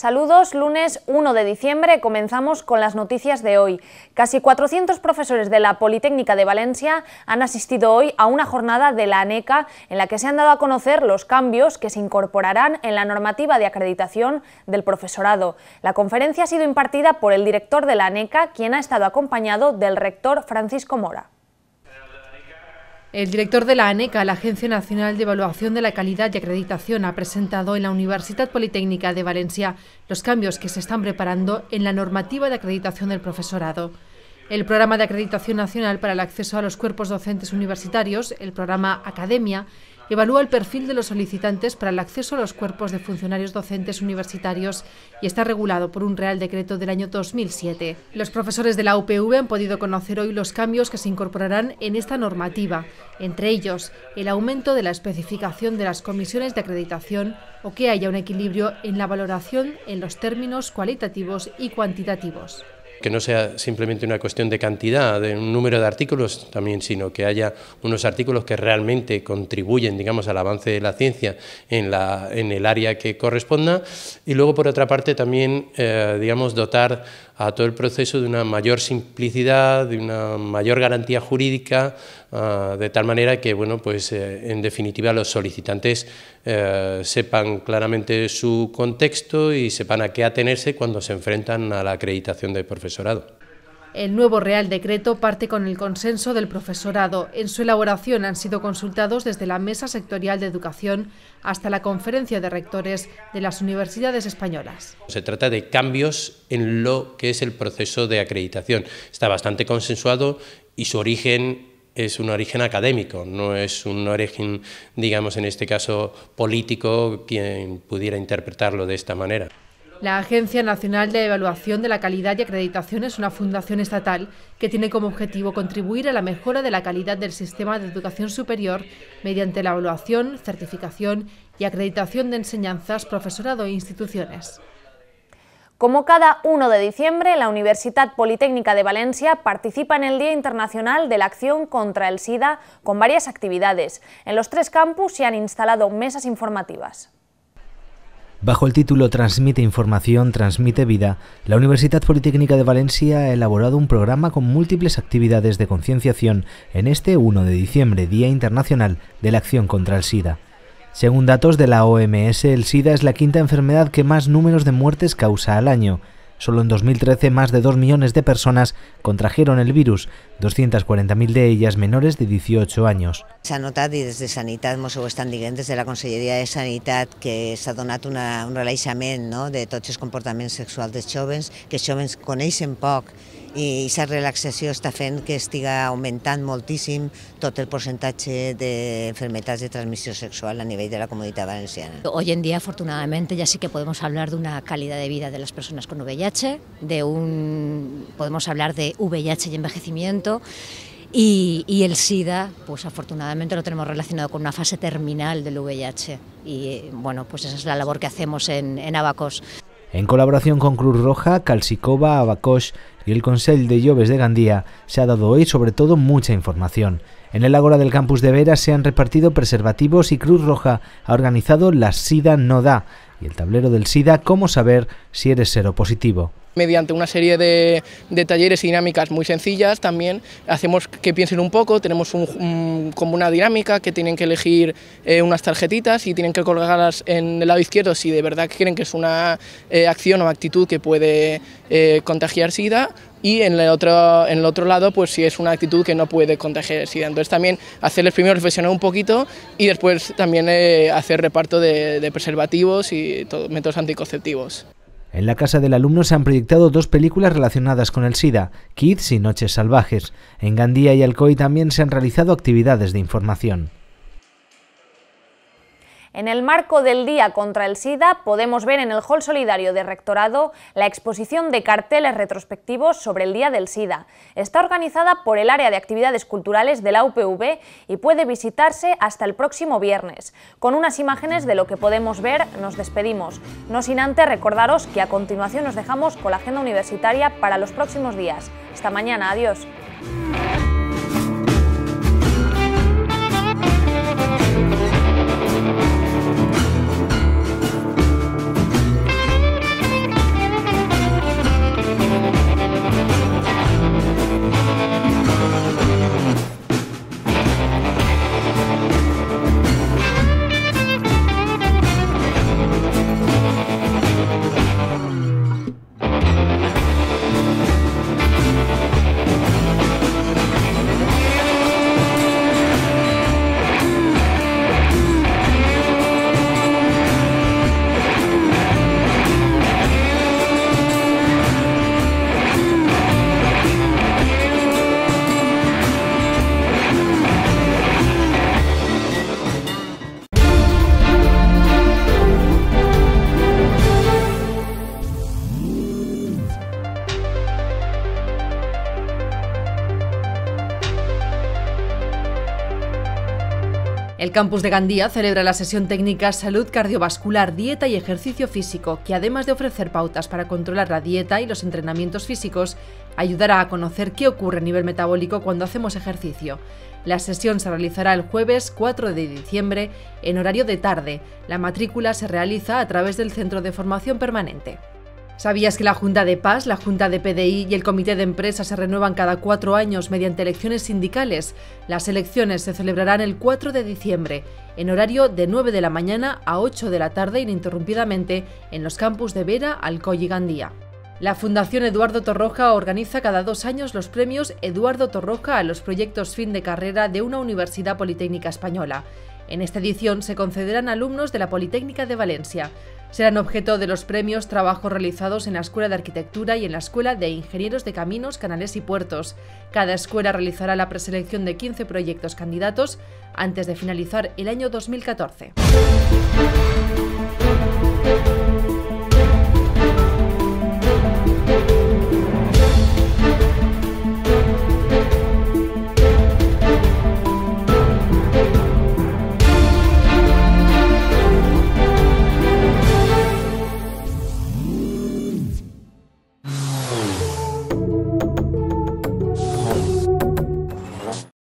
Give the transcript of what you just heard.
Saludos, lunes 1 de diciembre comenzamos con las noticias de hoy. Casi 400 profesores de la Politécnica de Valencia han asistido hoy a una jornada de la ANECA en la que se han dado a conocer los cambios que se incorporarán en la normativa de acreditación del profesorado. La conferencia ha sido impartida por el director de la ANECA, quien ha estado acompañado del rector Francisco Mora. El director de la ANECA, la Agencia Nacional de Evaluación de la Calidad y Acreditación, ha presentado en la Universidad Politécnica de Valencia los cambios que se están preparando en la normativa de acreditación del profesorado. El Programa de Acreditación Nacional para el Acceso a los Cuerpos Docentes Universitarios, el programa Academia, evalúa el perfil de los solicitantes para el acceso a los cuerpos de funcionarios docentes universitarios y está regulado por un Real Decreto del año 2007. Los profesores de la UPV han podido conocer hoy los cambios que se incorporarán en esta normativa, entre ellos el aumento de la especificación de las comisiones de acreditación o que haya un equilibrio en la valoración en los términos cualitativos y cuantitativos que no sea simplemente una cuestión de cantidad, de un número de artículos también, sino que haya unos artículos que realmente contribuyen, digamos, al avance de la ciencia en, la, en el área que corresponda. Y luego, por otra parte, también, eh, digamos, dotar a todo el proceso de una mayor simplicidad, de una mayor garantía jurídica, ah, de tal manera que, bueno, pues eh, en definitiva los solicitantes eh, sepan claramente su contexto y sepan a qué atenerse cuando se enfrentan a la acreditación del profesorado. El nuevo Real Decreto parte con el consenso del profesorado. En su elaboración han sido consultados desde la Mesa Sectorial de Educación hasta la Conferencia de Rectores de las Universidades Españolas. Se trata de cambios en lo que es el proceso de acreditación. Está bastante consensuado y su origen es un origen académico, no es un origen, digamos en este caso, político quien pudiera interpretarlo de esta manera. La Agencia Nacional de Evaluación de la Calidad y Acreditación es una fundación estatal que tiene como objetivo contribuir a la mejora de la calidad del sistema de educación superior mediante la evaluación, certificación y acreditación de enseñanzas, profesorado e instituciones. Como cada 1 de diciembre, la Universidad Politécnica de Valencia participa en el Día Internacional de la Acción contra el SIDA con varias actividades. En los tres campus se han instalado mesas informativas. Bajo el título Transmite información, transmite vida, la Universidad Politécnica de Valencia ha elaborado un programa con múltiples actividades de concienciación en este 1 de diciembre, Día Internacional de la Acción contra el SIDA. Según datos de la OMS, el SIDA es la quinta enfermedad que más números de muertes causa al año. Solo en 2013 más de 2 millones de personas contrajeron el virus, 240.000 de ellas menores de 18 años. S'ha notat i des de Sanitat mos ho estan dient des de la Conselleria de Sanitat que s'ha donat una, un relaxament no, de tots els comportaments sexuals dels jovens, que els jovens coneixen poc i aquesta relaxació està fent que estiga augmentant moltíssim tot el percentatge d'enfermedades de transmissió sexual a nivell de la comunitat valenciana. Hoy en día, afortunadamente, ya sí que podemos hablar de una calidad de vida de las personas con VIH, de un, podemos hablar de VIH y envejecimiento, y, y, el SIDA, pues afortunadamente lo tenemos relacionado con una fase terminal del VIH. Y bueno, pues esa es la labor que hacemos en, en Abacos. En colaboración con Cruz Roja, Calsicova, Abacosh y el Consell de Lloves de Gandía, se ha dado hoy sobre todo mucha información. En el Ágora del campus de Vera se han repartido preservativos y Cruz Roja ha organizado la SIDA no da y el tablero del SIDA cómo saber si eres seropositivo mediante una serie de, talleres y dinámicas muy sencillas también hacemos que piensen un poco, tenemos un, como una dinámica que tienen que elegir eh, unas tarjetitas y tienen que colgarlas en el lado izquierdo si de verdad creen que es una eh, acción o actitud que puede eh, contagiar SIDA y en el, otro, en el otro lado pues si es una actitud que no puede contagiar SIDA. Entonces también hacerles primero reflexionar un poquito y después también hacer reparto de, preservativos y todo, métodos anticonceptivos. En la casa del alumno se han proyectado dos películas relacionadas con el SIDA, Kids y Noches Salvajes. En Gandía y Alcoy también se han realizado actividades de información. En el marco del Día contra el SIDA podemos ver en el Hall Solidario de Rectorado la exposición de carteles retrospectivos sobre el Día del SIDA. Está organizada por el Área de Actividades Culturales de la UPV y puede visitarse hasta el próximo viernes. Con unas imágenes de lo que podemos ver nos despedimos, no sin antes recordaros que a continuación nos dejamos con la agenda universitaria para los próximos días. Hasta mañana, adiós. El campus de Gandía celebra la sesión técnica Salud Cardiovascular, Dieta y Ejercicio Físico, que además de ofrecer pautas para controlar la dieta y los entrenamientos físicos, ayudará a conocer qué ocurre a nivel metabólico cuando hacemos ejercicio. La sesión se realizará el jueves 4 de diciembre en horario de tarde. La matrícula se realiza a través del Centro de Formación Permanente. ¿Sabías que la Junta de Paz, la Junta de PDI y el Comité de Empresa se renuevan cada cuatro años mediante elecciones sindicales? Las elecciones se celebrarán el 4 de diciembre, en horario de 9 de la mañana a 8 de la tarde ininterrumpidamente en los campus de Vera, Alcoy y Gandía. La Fundación Eduardo Torroja organiza cada dos años los premios Eduardo Torroja a los proyectos fin de carrera de una universidad politécnica española. En esta edición se concederán alumnos de la Politécnica de Valencia. Serán objeto de los premios trabajos realizados en la Escuela de Arquitectura y en la Escuela de Ingenieros de Caminos, Canales y Puertos. Cada escuela realizará la preselección de 15 proyectos candidatos antes de finalizar el año 2014.